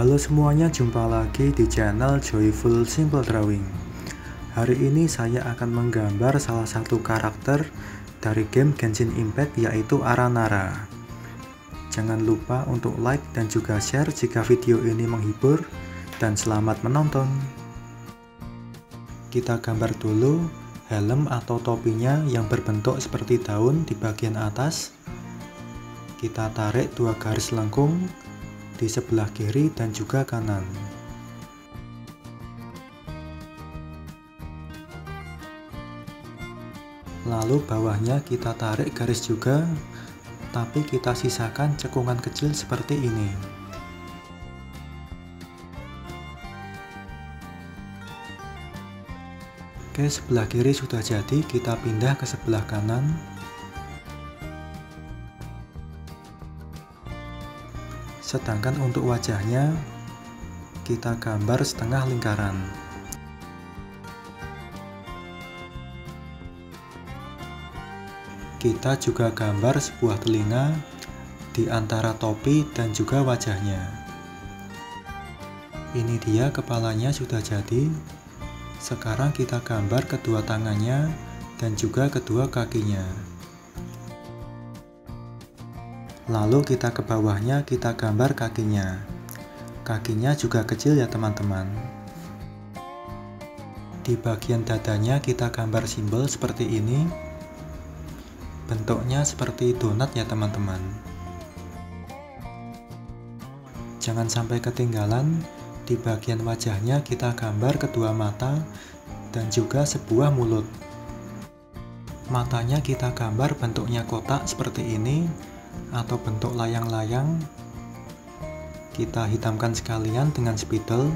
Halo semuanya, jumpa lagi di channel Joyful Simple Drawing. Hari ini saya akan menggambar salah satu karakter dari game Genshin Impact yaitu Aranara. Jangan lupa untuk like dan juga share jika video ini menghibur dan selamat menonton. Kita gambar dulu helm atau topinya yang berbentuk seperti daun di bagian atas. Kita tarik dua garis lengkung di sebelah kiri dan juga kanan. Lalu bawahnya kita tarik garis juga, tapi kita sisakan cekungan kecil seperti ini. Oke, sebelah kiri sudah jadi, kita pindah ke sebelah kanan. Sedangkan untuk wajahnya, kita gambar setengah lingkaran. Kita juga gambar sebuah telinga di antara topi dan juga wajahnya. Ini dia kepalanya sudah jadi. Sekarang kita gambar kedua tangannya dan juga kedua kakinya. Lalu kita ke bawahnya, kita gambar kakinya. Kakinya juga kecil ya teman-teman. Di bagian dadanya kita gambar simbol seperti ini. Bentuknya seperti donat ya teman-teman. Jangan sampai ketinggalan, di bagian wajahnya kita gambar kedua mata dan juga sebuah mulut. Matanya kita gambar bentuknya kotak seperti ini atau bentuk layang-layang kita hitamkan sekalian dengan spidol.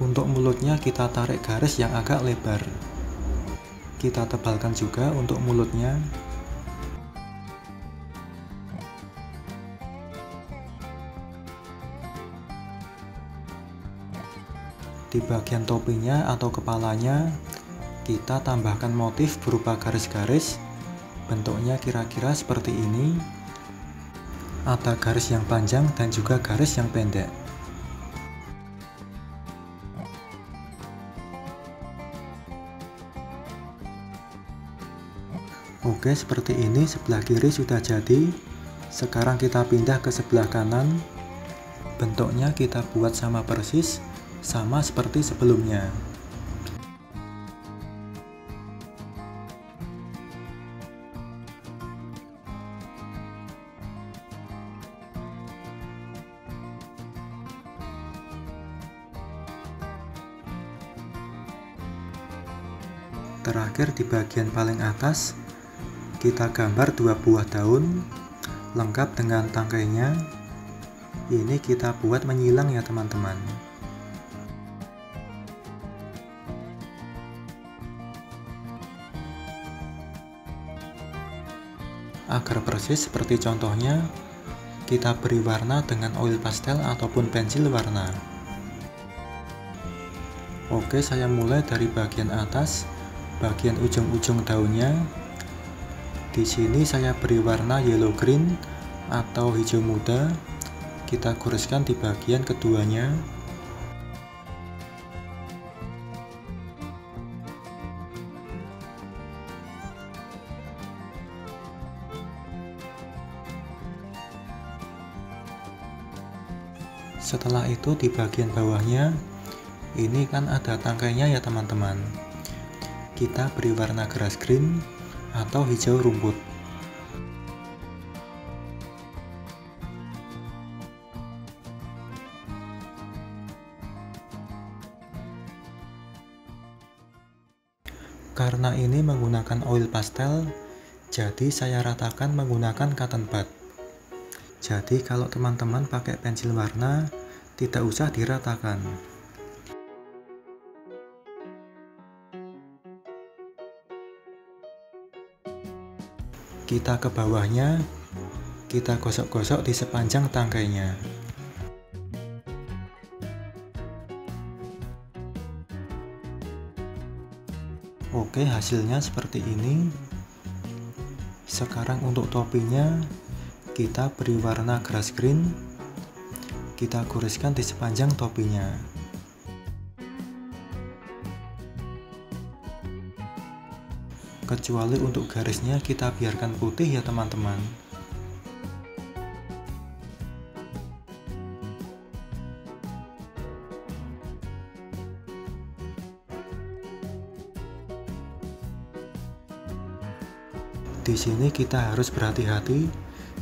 Untuk mulutnya kita tarik garis yang agak lebar. Kita tebalkan juga untuk mulutnya. Di bagian topinya atau kepalanya kita tambahkan motif berupa garis-garis bentuknya kira-kira seperti ini. Ada garis yang panjang dan juga garis yang pendek. Oke seperti ini sebelah kiri sudah jadi. Sekarang kita pindah ke sebelah kanan. Bentuknya kita buat sama persis sama seperti sebelumnya Terakhir di bagian paling atas, kita gambar dua buah daun lengkap dengan tangkainya. Ini kita buat menyilang ya teman-teman. Agar persis seperti contohnya, kita beri warna dengan oil pastel ataupun pensil warna. Oke, saya mulai dari bagian atas bagian ujung-ujung daunnya. Di sini saya beri warna yellow green atau hijau muda. Kita goreskan di bagian keduanya. Setelah itu di bagian bawahnya ini kan ada tangkainya ya teman-teman kita beri warna grass green atau hijau rumput. Karena ini menggunakan oil pastel, jadi saya ratakan menggunakan cotton bud. Jadi kalau teman-teman pakai pensil warna, tidak usah diratakan. Kita ke bawahnya kita gosok-gosok di sepanjang tangkainya. Oke hasilnya seperti ini. Sekarang untuk topinya kita beri warna grass green. Kita goreskan di sepanjang topinya kecuali untuk garisnya kita biarkan putih ya teman-teman Di sini kita harus berhati-hati,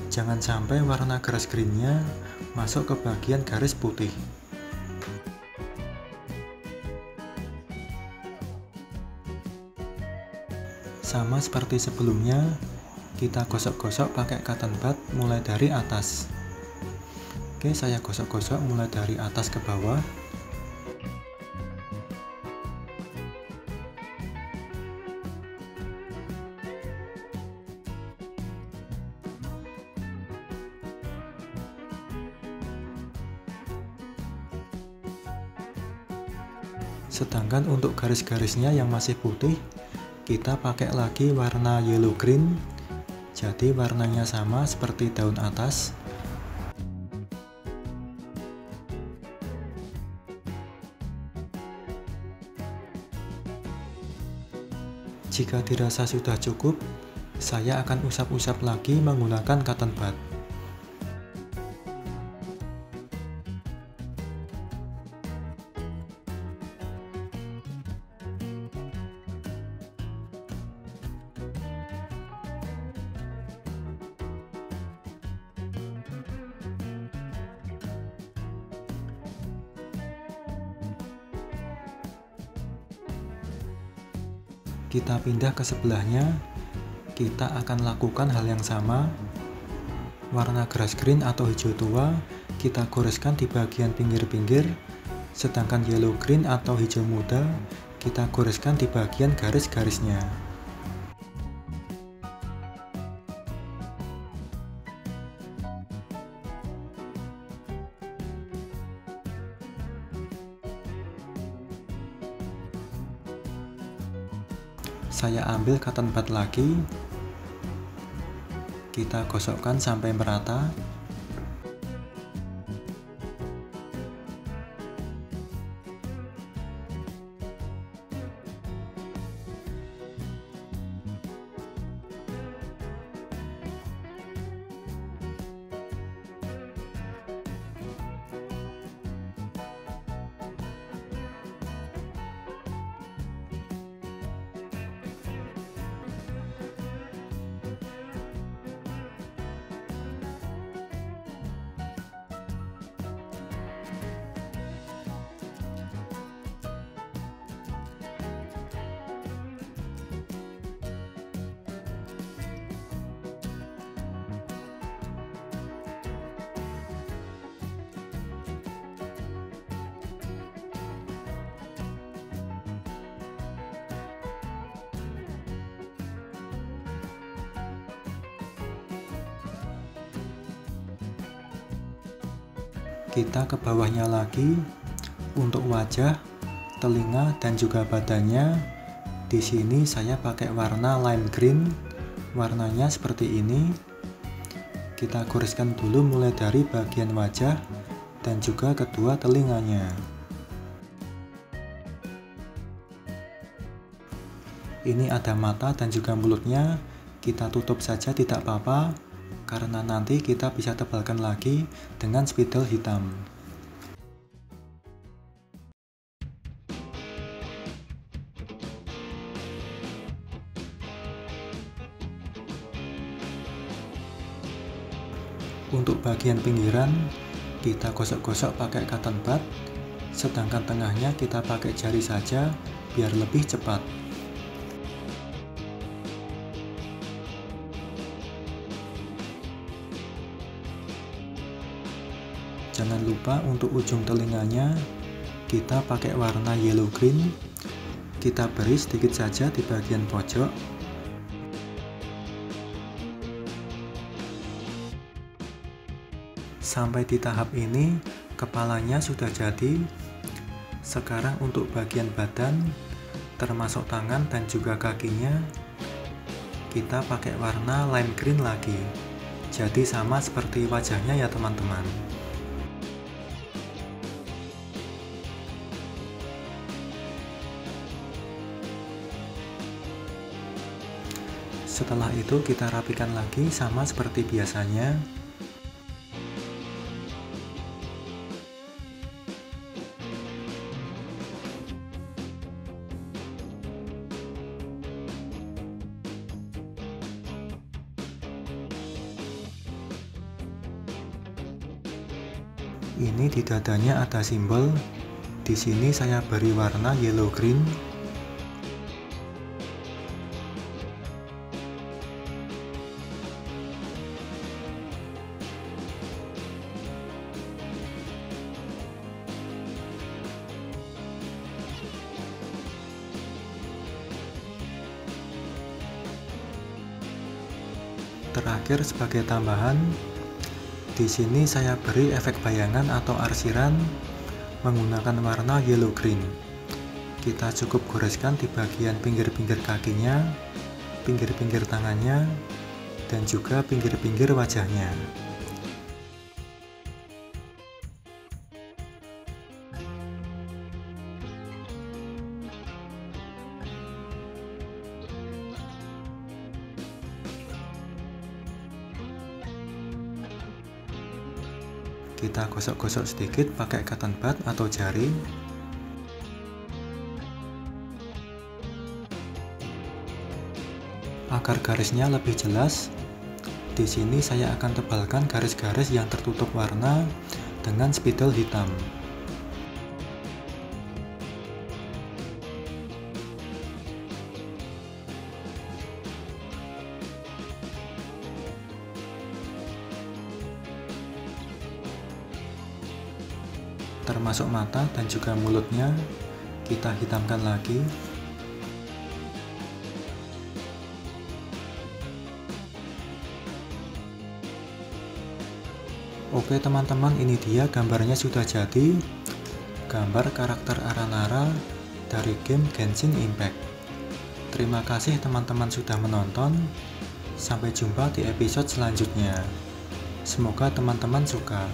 jangan sampai warna grass greennya masuk ke bagian garis putih. Sama seperti sebelumnya, kita gosok-gosok pakai cotton bud mulai dari atas. Oke, saya gosok-gosok mulai dari atas ke bawah. Sedangkan untuk garis-garisnya yang masih putih, kita pakai lagi warna yellow green. Jadi warnanya sama seperti daun atas. Jika dirasa sudah cukup, saya akan usap-usap lagi menggunakan cotton bud. Kita pindah ke sebelahnya kita akan lakukan hal yang sama. Warna grass green atau hijau tua kita goreskan di bagian pinggir-pinggir. Sedangkan yellow green atau hijau muda kita goreskan di bagian garis-garisnya ambil cotton bud lagi kita gosokkan sampai merata kita ke bawahnya lagi untuk wajah, telinga dan juga badannya. Di sini saya pakai warna lime green. Warnanya seperti ini. Kita goreskan dulu mulai dari bagian wajah dan juga kedua telinganya. Ini ada mata dan juga mulutnya. Kita tutup saja tidak apa-apa karena nanti kita bisa tebalkan lagi dengan spidol hitam. Untuk bagian pinggiran, kita gosok-gosok pakai cotton bud, sedangkan tengahnya kita pakai jari saja biar lebih cepat. Jangan lupa untuk ujung telinganya kita pakai warna yellow green. Kita beri sedikit saja di bagian pojok. Sampai di tahap ini kepalanya sudah jadi. Sekarang untuk bagian badan termasuk tangan dan juga kakinya kita pakai warna lime green lagi. jadi sama seperti wajahnya ya teman-teman setelah itu kita rapikan lagi sama seperti biasanya Ini di dadanya ada simbol. Di sini saya beri warna yellow green. Terakhir sebagai tambahan, di sini saya beri efek bayangan atau arsiran menggunakan warna yellow green. Kita cukup goreskan di bagian pinggir-pinggir kakinya, pinggir-pinggir tangannya, dan juga pinggir-pinggir wajahnya. Kita gosok-gosok sedikit pakai cotton bud atau jari. Agar garisnya lebih jelas, di sini saya akan tebalkan garis-garis yang tertutup warna dengan spidol hitam. Termasuk mata dan juga mulutnya kita hitamkan lagi. Oke teman-teman ini dia gambarnya sudah jadi. Gambar karakter Aranara dari game Genshin Impact. Terima kasih teman-teman sudah menonton. Sampai jumpa di episode selanjutnya. Semoga teman-teman suka